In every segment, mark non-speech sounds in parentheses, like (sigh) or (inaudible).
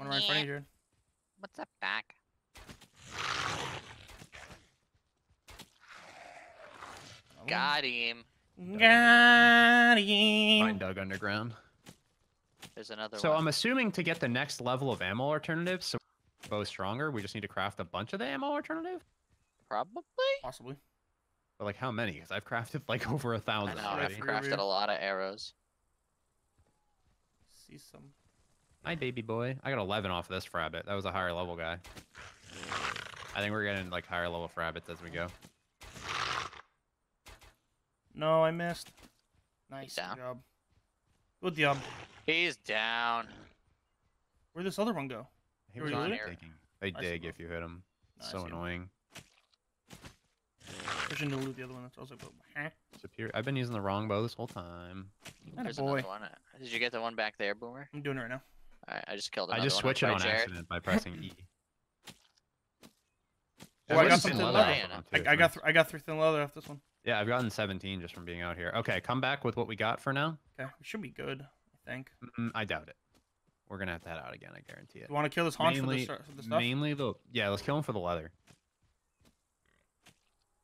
One right in front of you, Jared. What's up, Doc? Got him. Got Find him. Doug underground. There's another So one. I'm assuming to get the next level of ammo alternatives, so both stronger, we just need to craft a bunch of the ammo alternative. Probably. Possibly. But like how many? Because I've crafted like (laughs) over a thousand I know. already. I've crafted a lot of arrows. See some. Hi, baby boy. I got 11 off this frabbit. That was a higher level guy. I think we're getting like higher level frabbits as we go. No, I missed. Nice down. job. Good job. He's down. Where'd this other one go? He was on really? taking. They I dig if you hit him. No, I so see 'em. annoying. Pushing to loot the other one. That's what I was like, huh? Superior. I've been using the wrong bow this whole time. Atta There's boy. another one. Did you get the one back there, Boomer? I'm doing it right now. Alright, I just killed I just one switch it on Jared. accident by pressing E. (laughs) Oh, I got something thin leather. off Yeah, of them, I, too, I got th- I got three thin leather off this one. Yeah, I've gotten 17 just from being out here. Okay, come back with what we got for now. Okay, we should be good. I think. Mm, I doubt it. We're gonna have to head out again. I guarantee it. You want to kill this haunch for the, Mainly- start- for the stuff? Mainly the yeah. Let's kill him for the leather.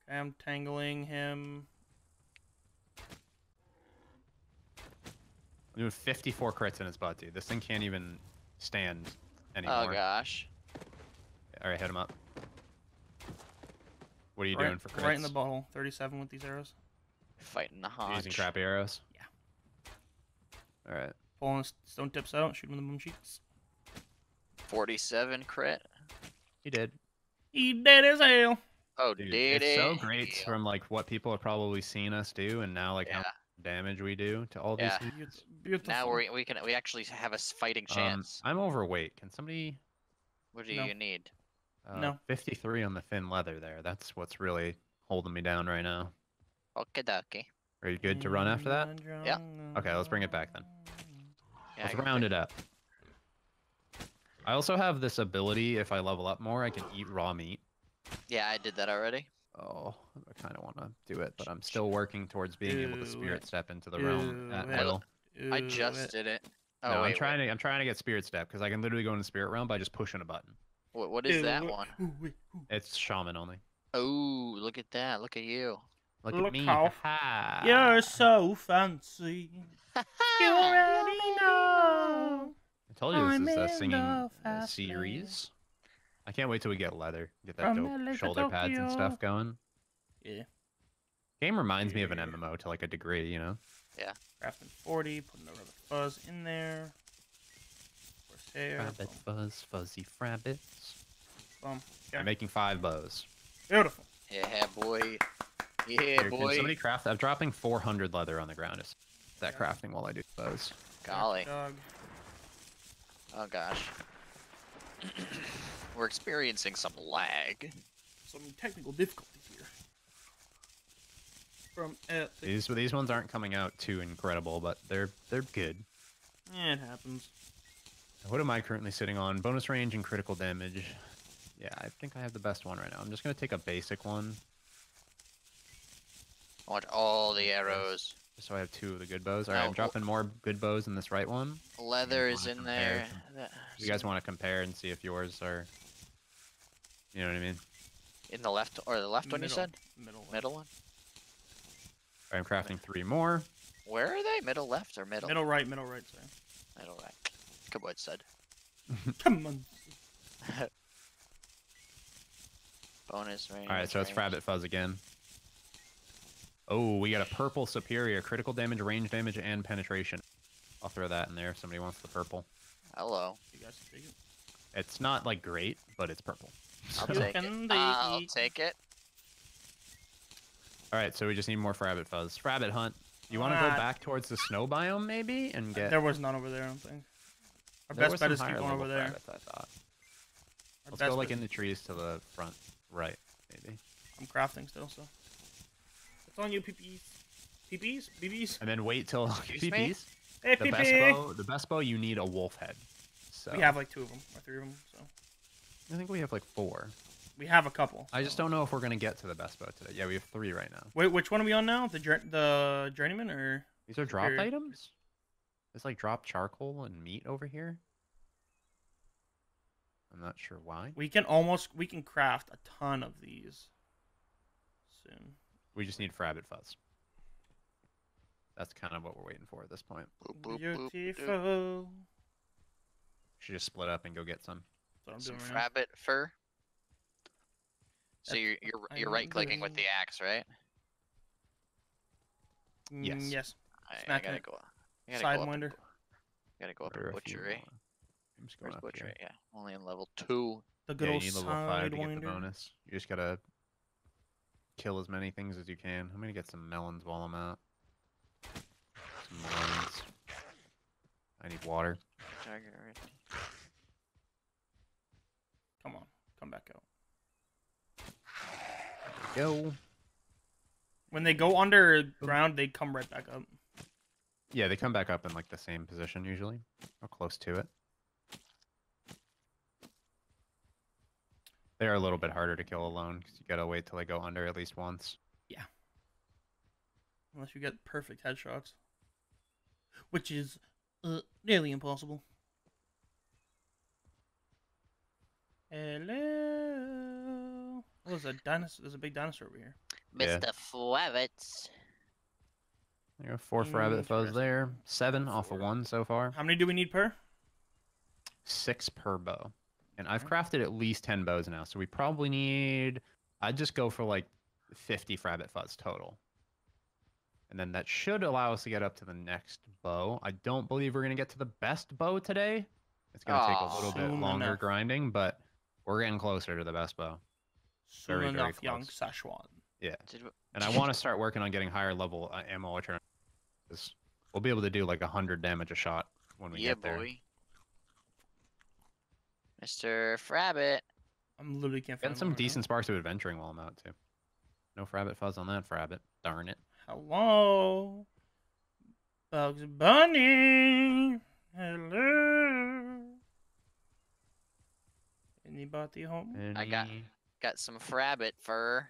Okay, I'm tangling him. I'm doing 54 crits in his butt, dude. This thing can't even stand oh, anymore. Oh gosh. All right, hit him up. What are you right, doing for crits? Right in the butthole. 37 with these arrows. Fighting the You. Using crappy arrows. Yeah. All right. Pulling his stone tips out. Shoot him in the bum cheeks. 47 crit. He did. He dead as hell. Oh, Dude, did it's it? so great from like what people have probably seen us do, and now like Yeah. how much damage we do to all these. Yeah. things. Beautiful. Beautiful. Now we we can we actually have a fighting Um, chance. I'm overweight. Can somebody? what do no. you need? Uh, No. 53 on the thin leather there. That's what's really holding me down right now. Okie dokie. Are you good to run after that? Yeah. Okay, let's bring it back then. Yeah, Let's round the- it up. I also have this ability. If I level up more, I can eat raw meat. Yeah, I did that already. Oh, I kind of want to do it, but I'm still working towards being able to spirit step into the realm at will. I just did it. Oh, no, wait, I'm trying to. I'm trying to get spirit step because I can literally go into spirit realm by just pushing a button. What, what is that one? It's shaman only. Oh, look at that. Look at you. Look, Look at me. how- ha. You're so fancy. (laughs) You already know. I told you I'm this is a singing the series. I can't wait till we get leather, get that From dope LA to shoulder pads and stuff going. Yeah. Game reminds me of an MMO to like a degree, you know. Yeah. Crafting 40. Putting the rubber fuzz in there. Horse hair. Rabbit fuzz, fuzzy frabbits. Boom. boom. Okay. I'm making five bows. Beautiful. Yeah, boy. Yeah, Here, can boy. somebody craft? I'm dropping 400 leather on the ground. Is that Yeah. crafting while I do bows? Golly. Oh gosh. We're experiencing some lag. Some technical difficulties here. From uh, Epic. These these ones aren't coming out too incredible, but they're they're good. Yeah, it happens. What am I currently sitting on? Bonus range and critical damage. Yeah, I think I have the best one right now. I'm just gonna take a basic one, I want all the arrows. Just so I have two of the good bows. All right, Oh, I'm dropping more good bows in this right one. Leather is in there. some- That- You guys want to compare and see if yours are, you know what I mean? in the left or the left one you said? Middle. one. Middle one? All right, I'm crafting three more. Where are they? Middle left or middle? Middle right, middle right, sorry. Middle right. Kabud said. (laughs) Come on. (laughs) Bonus range. All right, so it's range. Rabbit Fuzz again. Oh, we got a purple superior, critical damage, range damage, and penetration. I'll throw that in there if somebody wants the purple. Hello. You guys can take it. It's not like great, but it's purple. I'll (laughs) take it. I'll take it. All right, so we just need more for Rabbit Fuzz. Rabbit Hunt. You want to go Ah. back towards the snow biome maybe and get. There was none over there, I don't think. Our there best bet is keep going over there. rabbits, I thought. Our Let's go like in the trees to the front right, maybe, I'm crafting still, so. It's on you, PPs. PPs? BBs? and then wait till (laughs) me? PPs. Hey, The best bow, the best bow, you need a wolf head. So We have like two of them, or three of them, so. I think we have like four. We have a couple. I just don't know if we're gonna get to the best bow today. Yeah, we have three right now. Wait, which one are we on now? The jour- the journeyman or These are drop items. It's like drop charcoal and meat over here. I'm not sure why. We can almost we can craft a ton of these soon. We just need Frabbit Fuzz. That's kind of what we're waiting for at this point. Beautiful. Should just split up and go get some. That's what I'm Some doing right rabbit fur. So That's you're you're you're right clicking with the axe, right? now. Yes. Mm, Yes. I, I gotta it. go. I gotta go up. and Sidewinder. Gotta go up Or and if you butchery. I'm just going Where's up butchery? here. Yeah, only in level two. The good Yeah, you old need level five to get the bonus. You just gotta kill as many things as you can. I'm gonna get some melons while I'm out. Some melons. I need water. Come on, come back out. Go. When they go underground, they come right back up. Yeah, they come back up in like the same position usually, or close to it. They are a little bit harder to kill alone because you gotta wait till they go under at least once. Yeah. Unless you get perfect headshots. Which is uh, nearly impossible. Hello. Oh, there's a dinosaur. There's a big dinosaur over here. Yeah. Mr. Flabbits. There are four for rabbit fuzz there, Interesting. seven off of one so far, How many do we need per? six per bow, and I've crafted at least ten bows now, so we probably need. I'd just go for like fifty for rabbit fuzz total, and then that should allow us to get up to the next bow. I don't believe we're gonna get to the best bow today. It's gonna take a little bit longer enough. grinding, but we're getting closer to the best bow. Soon Very, very enough, young close. Szechuan. Did we- And I want to start working on getting higher level uh, ammo alternatives. 'cause We'll be able to do like a hundred damage a shot when we yeah, get there. Yeah, boy. Mr. Frabbit. I'm literally can't find Getting some one right decent sparks of adventuring while I'm out too. No Frabbit fuzz on that Frabbit. Darn it. Hello. Bugs Bunny. Hello. Anybody home? I got- Got some Frabbit fur.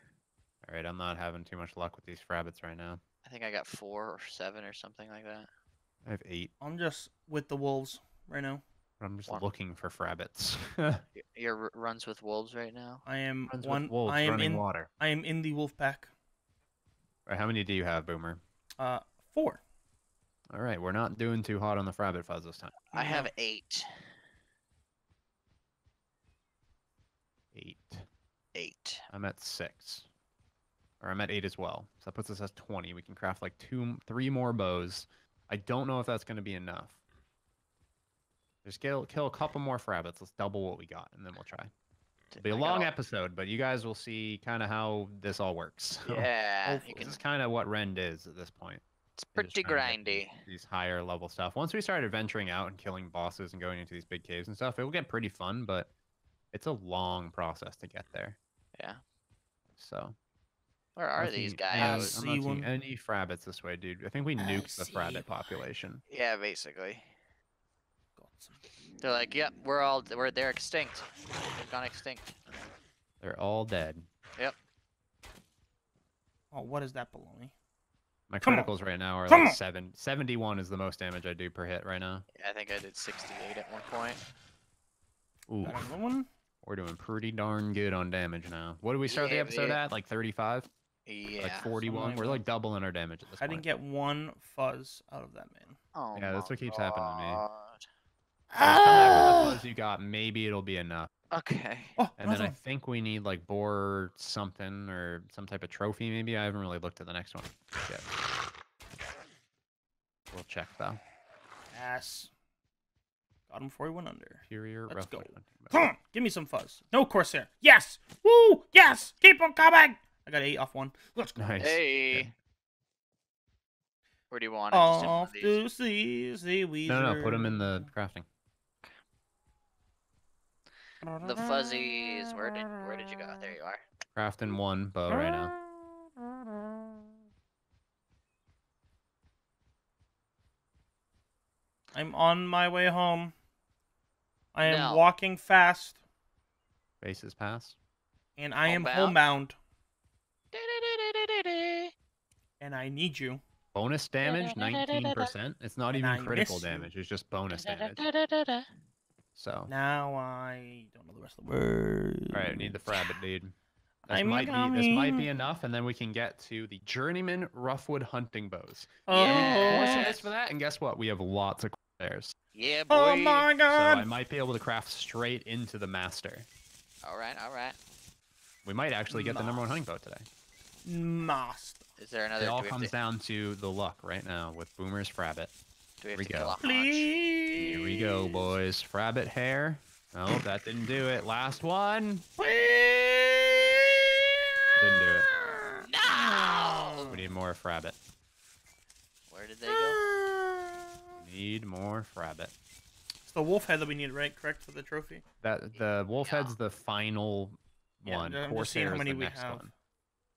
All right, I'm not having too much luck with these Frabbits right now. I think I got four or seven or something like that. I have eight. I'm just with the wolves right now. I'm just One. looking for Frabbits. (laughs) Y- Your runs with wolves right now. I am Runs one. wolves I am in. water. I am in the wolf pack. All right, how many do you have, Boomer? Uh, four. All right, we're not doing too hot on the Frabbit fuzz this time. I have eight. Eight. Eight. I'm at six. Or I'm at eight as well. So that puts us at 20. We can craft like two, three more bows. I don't know if that's going to be enough. Just kill, kill a couple more frabbits. Let's double what we got, and then we'll try. It'll be a I long all- episode, but you guys will see kind of how this all works. (laughs) So Yeah, you can. this is kind of what Rend is at this point. It's pretty trying to get grindy. these- These higher level stuff. Once we start adventuring out and killing bosses and going into these big caves and stuff, it will get pretty fun, but it's a long process to get there. Yeah. So Where are these seeing guys? I I'm see not seeing one. any frabbits this way, dude. I think we uh, nuked the see frabbit population. Yeah, basically. Got some. They're like, yep, we're all we're they're extinct. They've gone extinct. They're all dead. Yep. Oh, what is that baloney? My Come on. criticals right now are Come like on. seven. 71 is the most damage I do per hit right now. I think I did 68 at one point. Ooh, another one. we're doing pretty darn good on damage now. What did we start the episode man. at? Like 35? Yeah. like 41? like We're like doubling our damage at this I point. didn't get one fuzz out of that man. Oh Yeah, that's what keeps happening to me. God. Just come back with the fuzz you got. Maybe it'll be enough. Okay. Oh, And then another I think we need like boar something or some type of trophy. Maybe I haven't really looked at the next one yet. We'll check though. Yes. Got him before he went under. Superior Let's go. Come on, give me some fuzz. No coarse hair. Yes. Woo. Yes. Keep on coming. I got eight off one. Let's go. Nice. Hey. Okay. Where do you want it? Just in one Off of these? to see the Weezer. No, no, put them in the crafting. The fuzzies. Where did where did you go? (laughs) There you are. Crafting one bow right now. I'm on my way home. I am No. walking fast, Bases pass. and I am Homebound? homebound, Da-da-da-da-da-da. (laughs) and I need you. Bonus damage, 19%. It's not And even I critical damage. It's just bonus damage. (laughs) So, Now I don't know the rest of the words. all right, I need the frabbit, dude. This I'm might be this might be enough, and then we can get to the journeyman roughwood hunting bows. Oh, Yes. Yes. for that, and guess what? We have lots of pairs, Yeah, boy. oh my god! so god! I might be able to craft straight into the master. All right, all right. We might actually get the number one hunting bow today. Master. Is there another? It all do, we have comes to, down to the luck right now with Boomer's Frabbit. Do we have we to go. kill off Notch? Please. Here we go, boys. Frabbit hair. No, that didn't do it. Last one. Didn't do it. No! We need more Frabbit. Where did they go? Need more Frabbit. It's the wolf head that we need, right? Correct for the trophy. That the wolf Yeah. head's the final Yeah, one. I'm just seeing Corsair how is many we have. one.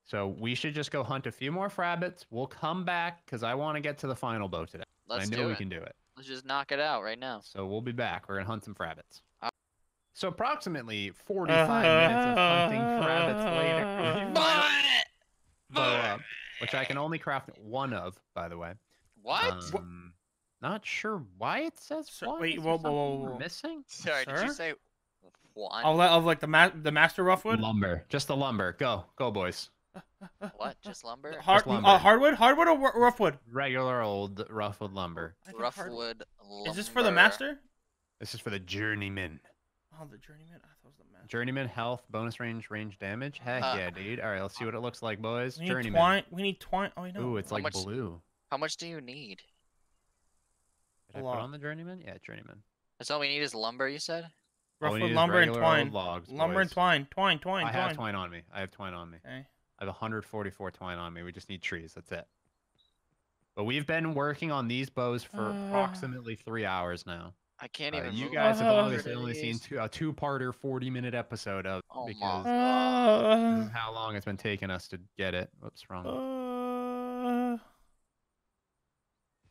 So we should just go hunt a few more Frabbits. We'll come back because I want to get to the final bow today. And Let's I know do we it. can do it. Let's just knock it out right now. So we'll be back. We're gonna hunt some Frabbits. Uh, So approximately 45 minutes of hunting Frabbits later, we finally bow which I can only craft one of, by the way. What? Um, not sure why it says So- one. wait, whoa, whoa, whoa, whoa. Missing Sorry, did you say one? Of, of like the ma- the master roughwood. lumber. Just the lumber. Go, go, boys. What? Just lumber? Hard, lumber. uh, hardwood, hardwood or ru- roughwood? Regular old rough-wood lumber. I think hard- Roughwood lumber. Is this for the master? This is for the journeyman. Oh, the journeyman. I thought it was the master. Journeyman health, bonus range, range damage. Heck Uh, yeah, dude. All right, let's see what it looks like, boys. We need Journeyman. twine. We need twine. Oh, I know. Ooh, it's How like much- blue. How much do you need? Did I a put on the journeyman? Yeah, journeyman. That's all we need is lumber, you said? All we roughwood, lumber, and twine. Logs, Lumber and boys. twine. Twine, twine, I twine. have twine on me. I have twine on me. Okay. I have 144 twine on me. We just need trees. That's it. But we've been working on these bows for Uh. approximately three hours now. I can't Uh, even. you move guys have Uh, only, Whatever it only seen is. two, a two-parter, 40-minute episode of Oh my because God. this Uh, is how long it's been taking us to get it. Whoops, wrong. uh,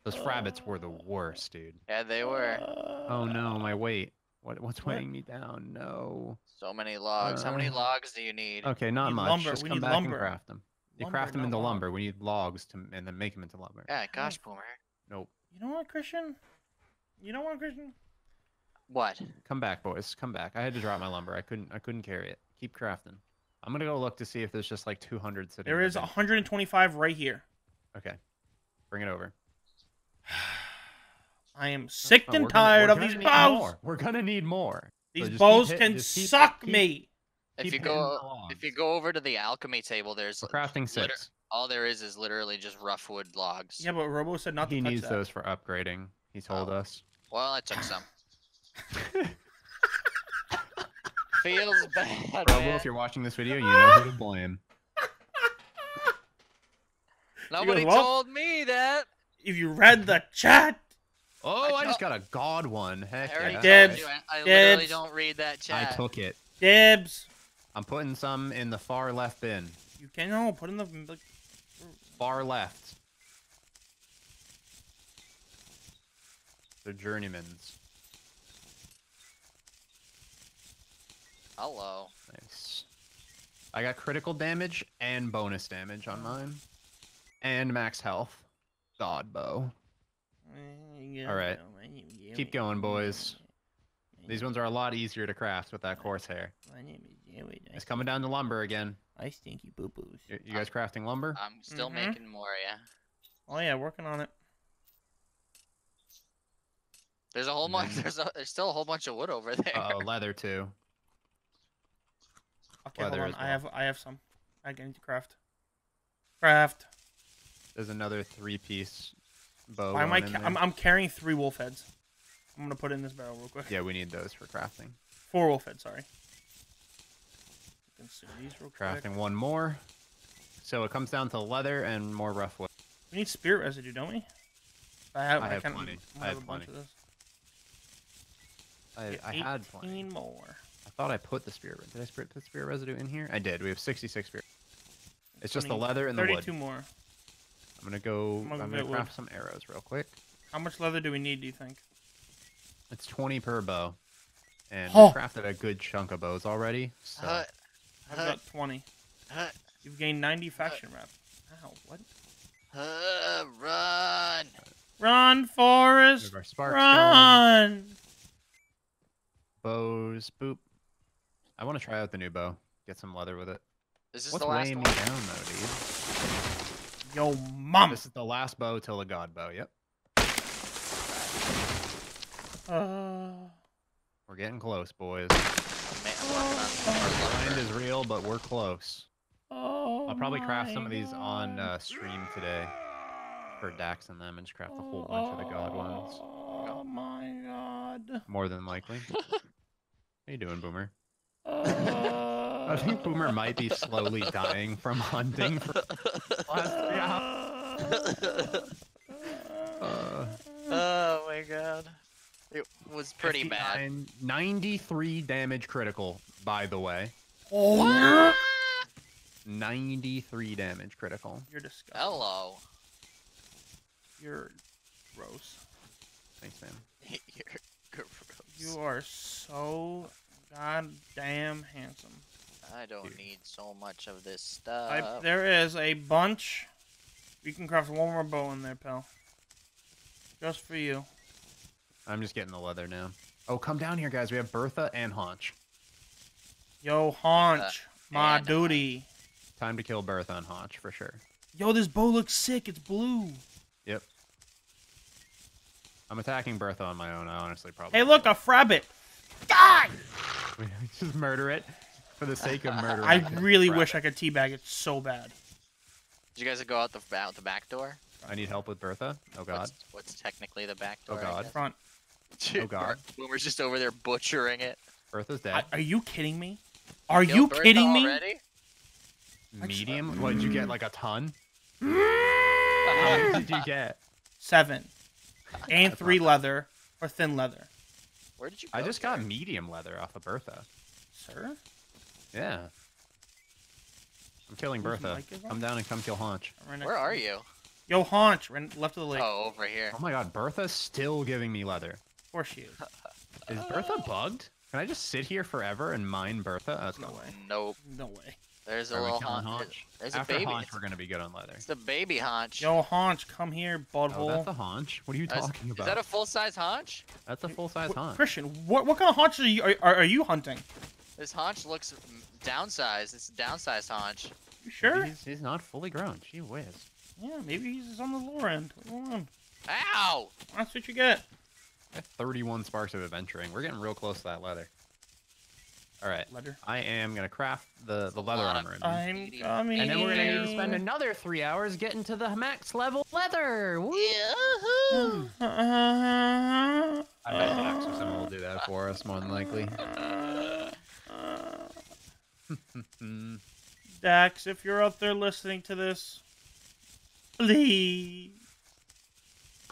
Those frabbits were the worst, dude. Yeah, they were. Oh no, my weight. What what's What? weighing me down? No. So many logs. How many Uh, logs do you need? Okay, not need much. lumber. Just We come need back lumber. and craft them. You lumber, craft them into log. lumber. We need logs to and then make them into lumber. Yeah, gosh, Boomer. Nope. You know what, Christian? You know what, Christian? What? Come back, boys. Come back. I had to drop my lumber. I couldn't. I couldn't carry it. Keep crafting. I'm gonna go look to see if there's just like 200 sitting. There in is the bin. 125 right here. Okay. Bring it over. (sighs) (sighs) (sighs) I am sick Oh, and we're gonna- tired of these bows. more. We're gonna need more. These just keep bows hit- can just keep- suck keep- me. If Keep you go, if you go over to the alchemy table, there's We're crafting liter- six. all there is is literally just rough wood logs. Yeah, but Robo said not to He touch needs that. those for upgrading. He told Oh. us. Well, I took some. (laughs) Feels bad, Robo, man. if you're watching this video, you know who to blame. (laughs) Nobody what? told me that. If you read the chat, Oh, I, I just got a god one. Heck I already yeah. Dibs. I, I literally Dibs. don't read that chat. I took it. dibs. I'm putting some in the far left bin. You can no put in the. like, Far left. The journeymans. Hello. Nice. I got critical damage and bonus damage on mine. And max health. God bow. All right. Keep going, boys. These ones are a lot easier to craft with that coarse hair. My name is Jared. It's coming down to lumber again. I stinky boo boos. You, you guys crafting lumber? I'm still Mhm. making more, yeah. Oh yeah, working on it. There's a whole bunch. There's a, there's still a whole bunch of wood over there. Uh oh, (laughs) leather too. Okay, Leather hold on. as I have I have some. I need to craft. Craft. There's another three-piece bow. Why am I? Ca- I'm, I'm carrying three wolf heads. I'm gonna put it in this barrel real quick. Yeah, we need those for crafting. Four wolf heads. Sorry. Consume these real quick. Crafting one more. So it comes down to leather and more rough wood. We need spirit residue, don't we? I have. I I, have plenty. I I have have a bunch plenty. of this. I, I had plenty. 18 more. I thought I put the spirit. Did I spirit the spirit residue in here? I did. We have 66 spirit. It's just the leather and the wood. 32 more. I'm gonna go. I'm gonna I'm gonna wood. craft some arrows real quick. How much leather do we need? Do you think? It's 20 per bow, and Oh. we crafted a good chunk of bows already. So Hut, I've hut, got 20. hut, You've gained 90 faction rep. Ow, what? hut, run. Run, we Forrest! our sparks going. Run! bows. Boop. I want to try out the new bow. Get some leather with it. This is What's the last weighing one. me down though, dude? Yo, mom. This is the last bow till the god bow. Yep. Uh, We're getting close, boys. Man, I'm working on more Mind lumber. is real, but we're close. oh I'll probably craft some of these on uh, stream today for Dax and them, and just craft a whole bunch of the god ones. Oh my god. More than likely. (laughs) How you doing, Boomer? Uh, I think Boomer might be slowly dying from hunting for last three. Uh, (laughs) Oh my god. It was pretty bad. 93 damage critical, by the way. Oh, 93 damage critical. you're disgusting. Hello. You're gross. Thanks, man. (laughs) You're gross. You are so goddamn handsome. I don't Dude. need so much of this stuff. I, there is a bunch. You can craft one more bow in there, pal. Just for you. I'm just getting the leather now. Oh, come down here, guys. We have Bertha and Haunch. Yo, haunch. my and duty. Time to kill Bertha and Haunch for sure. Yo, this bow looks sick. It's blue. Yep. I'm attacking Bertha on my own. I honestly probably. Hey, look, a frabbit. Die! (laughs) We just murder it for the sake of murder. I really wish I could teabag it so bad. Did you guys go out the out the back door? I need help with Bertha. Oh God. What's, what's technically the back Oh, door? Oh God. guess? Front. (laughs) Oh, God. Boomer's just over there butchering it. Bertha's I, dead. are you kidding me? Are Killed you Bertha kidding me? Already? Medium? What did you get? Like a ton? (laughs) How many did you get? Seven. (laughs) And three leather or thin leather. Where did you? I go, just got medium leather off of Bertha. Sir? Yeah. I'm killing Bertha. mic is on? Come down and come kill Haunch. Right Where are you? Yo, haunch. Right left of the lake. Oh, over here. Oh my god, Bertha's still giving me leather. Of course she is. (laughs) Is Bertha bugged? Can I just sit here forever and mine Bertha? That's No no way. (laughs) Nope. No way. There's a Are little haunch. Haunch? There's After a baby. Haunch, we're gonna be good on leather. it's the baby haunch. Yo, haunch, come here, Oh, butthole. that's a haunch. What are you Is- talking about? Is that a full size haunch? That's a full size Wh- haunch. Christian, what what kind of haunches are you are, are, are you hunting? This haunch looks downsized. It's a downsized haunch. You sure? He's, he's not fully grown. Gee whiz. Yeah, maybe he's on the lower end. Come on. Ow! That's what you get. I have 31 sparks of adventuring. We're getting real close to that leather. All right. Leather. I am gonna craft the the leather armor, I'm Medium. coming. and then we're gonna spend another three hours getting to the max level leather. Woo! Yahoo! Uh, I bet Dax or someone will do that for us, more than likely. (laughs) (laughs) Dax, if you're out there listening to this, please.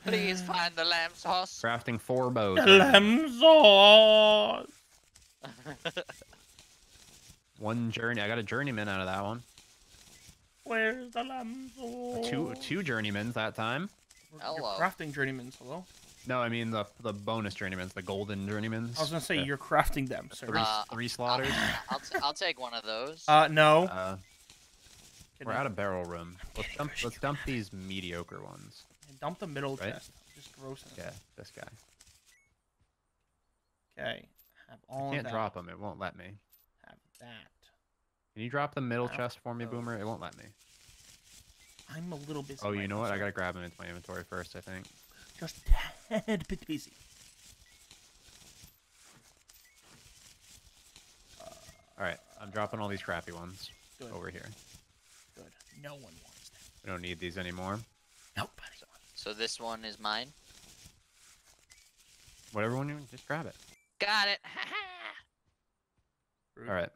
Please find the lamb sauce. Crafting four bows. Lamb sauce. (laughs) One journey. I got a journeyman out of that one. Where's the lamb sauce? Two two journeymans that time. You're Hello. crafting journeymans. Hello. No, I mean the the bonus journeymans, the golden journeymans. I was gonna say The you're crafting them, sir. three Uh, three slaughters. I'll, t- I'll take one of those. Uh, no. Uh, we're out of barrel room. Let's dump let's dump these mediocre ones. Dump the middle Right? chest. Just gross. it. Yeah, this guy. Okay. Have all I can't of that. drop them. It won't let me. Have that. Can you drop the middle Have chest for me, those. Boomer? It won't let me. I'm a little busy. Oh, you know now, what? I gotta grab them into my inventory first. I think. Just tad bit busy. All right, I'm dropping all these crappy ones Good. over here. Good. No one wants them. We don't need these anymore. Nobody wants. so this one is mine. Whatever one you just grab it. Got it. Rude. (laughs) All right.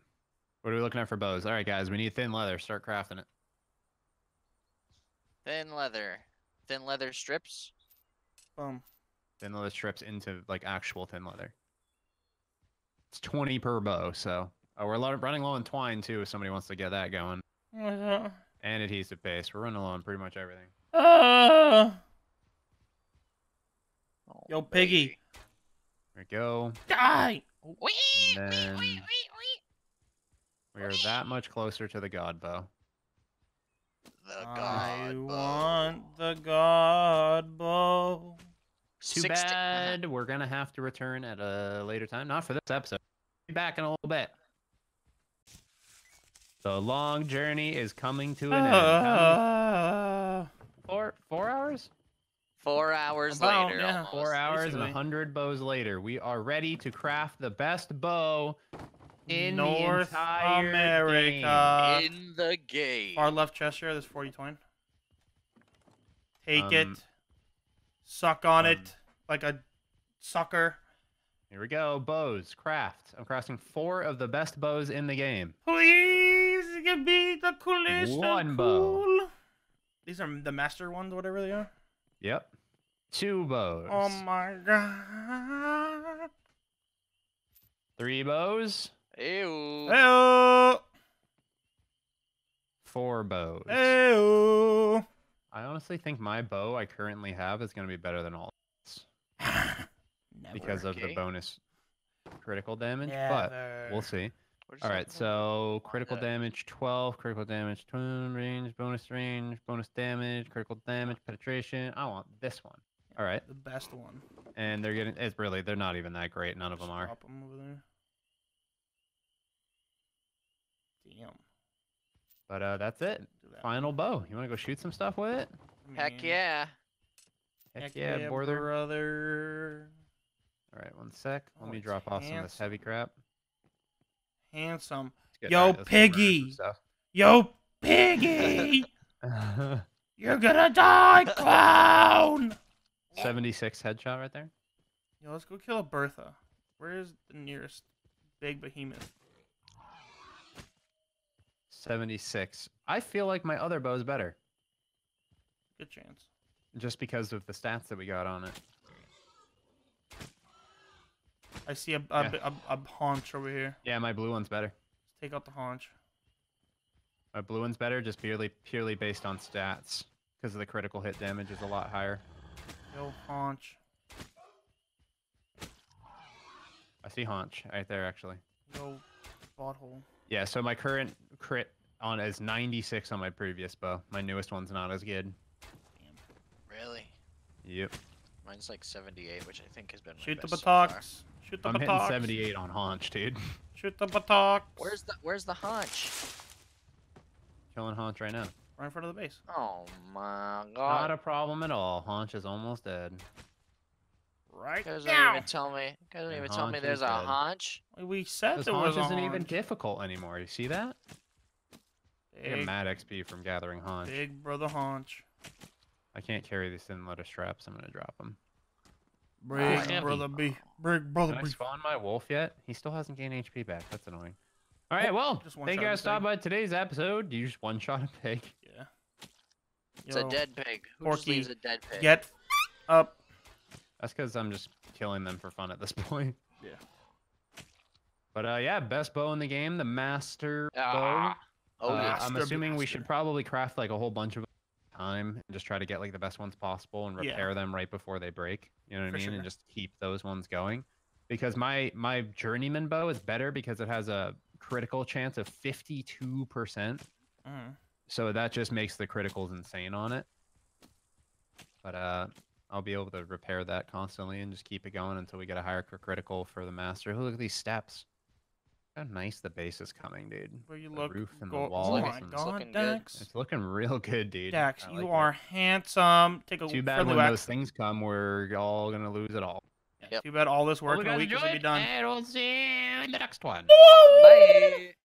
What are we looking at for bows? All right, guys, we need thin leather. Start crafting it. Thin leather. Thin leather strips. Boom. Thin leather strips into like actual thin leather. It's 20 per bow, so oh, we're running low on twine too. If somebody wants to get that going, Uh, (laughs) and adhesive paste. We're running low on pretty much everything. uh, (laughs) Oh, Yo, Piggy. baby. There we go. die. Wee, wee, wee, wee, wee. We are that much closer to the god bow. The I god bow. want the god bow. Too 60 bad. We're gonna have to return at a later time. Not for this episode. Be back in a little bit. The long journey is coming to an end. How many- Uh, Four four hours? Four hours About, later. yeah. Four hours and a hundred bows later, we are ready to craft the best bow in North the entire America. In the game. far left chest here. There's 40 twine. Take it. Um, Suck on um, it like a sucker. Here we go. Bows. Craft. I'm crafting four of the best bows in the game. Please give me the coolest. One bow. cool. These are the master ones, whatever they are. Yep. Two bows. Oh my god. Three bows. Ew. Ew. Four bows. Ew. I honestly think my bow I currently have is going to be better than all this (sighs) Never. because of the bonus critical damage, but we'll see. We're just All not right, gonna so critical that. damage 12, critical damage 12, range, bonus range, bonus damage, critical damage, penetration. I want this one. All right, The best one. and they're getting it's really they're not even that great. None of them Just are. drop 'em over there. Damn. But uh, that's it. That. Final bow. You want to go shoot some stuff with it? Heck yeah. Heck, yeah, brother. brother. All right, one sec. Let Oh, me drop off some of this heavy crap. Handsome. Yo, all right, let's get rid of some Piggy. Yo, piggy! (laughs) You're gonna die, clown! 76 headshot right there. Yo, let's go kill a Bertha. Where is the nearest big behemoth? 76. I feel like my other bow is better Good chance. just because of the stats that we got on it. I see a a, Yeah. a, a haunch over here. Yeah, my blue one's better. Let's take out the haunch. My blue one's better just purely purely based on stats because of the critical hit damage is a lot higher. Yo, haunch. I see haunch right there actually. Yo, butthole. Yeah, so my current crit on as 96 on my previous bow. My newest one's not as good. Damn. Really? Yep. Mine's like 78, which I think has been my Shoot the best so far. Shoot the I'm hitting 78 on haunch, dude. (laughs) Shoot the buttocks. Where's the Where's the haunch? Killing haunch right now. Right in front of the base. Oh my god. Not a problem at all. Haunch is almost dead. Right Guys now. don't even tell me. Guys don't even tell me there's a dead. haunch. We said This there was haunch a isn't even difficult anymore. You see that? I get mad XP from gathering haunch. big brother haunch. I can't carry these thin letter straps. I'm gonna drop them. Big heavy. brother B. Big brother Did I B. spawn my wolf yet? He still hasn't gained HP back. That's annoying. All right, well, just one thank you shot guys a for stopping pig. by today's episode. You just one shot a pig. (laughs) Yeah. It's Yo, a dead pig. Who just leaves a dead pig? Get up. That's because I'm just killing them for fun at this (laughs) point. Yeah. But uh, yeah, best bow in the game, the master Ah. bow. Oh Uh. I'm assuming we should probably craft like a whole bunch of them at a time and just try to get like the best ones possible and Yeah. repair them right before they break. You know what For I mean? sure. And just keep those ones going. Because my my journeyman bow is better because it has a critical chance of 52%. Mm. So that just makes the criticals insane on it. But uh I'll be able to repair that constantly and just keep it going until we get a higher cr- critical for the master. Look at these steps. How nice the base is coming, dude. Where you The look. roof and the go- Oh my it's god, looking good. Dax. It's looking real good, dude. Dax, I you like it. are handsome. Take a Too bad when those things come, we're all gonna lose it all. Yep. Too bad all this work Well, in a week is gonna be done. And we'll see you in the next one. Bye.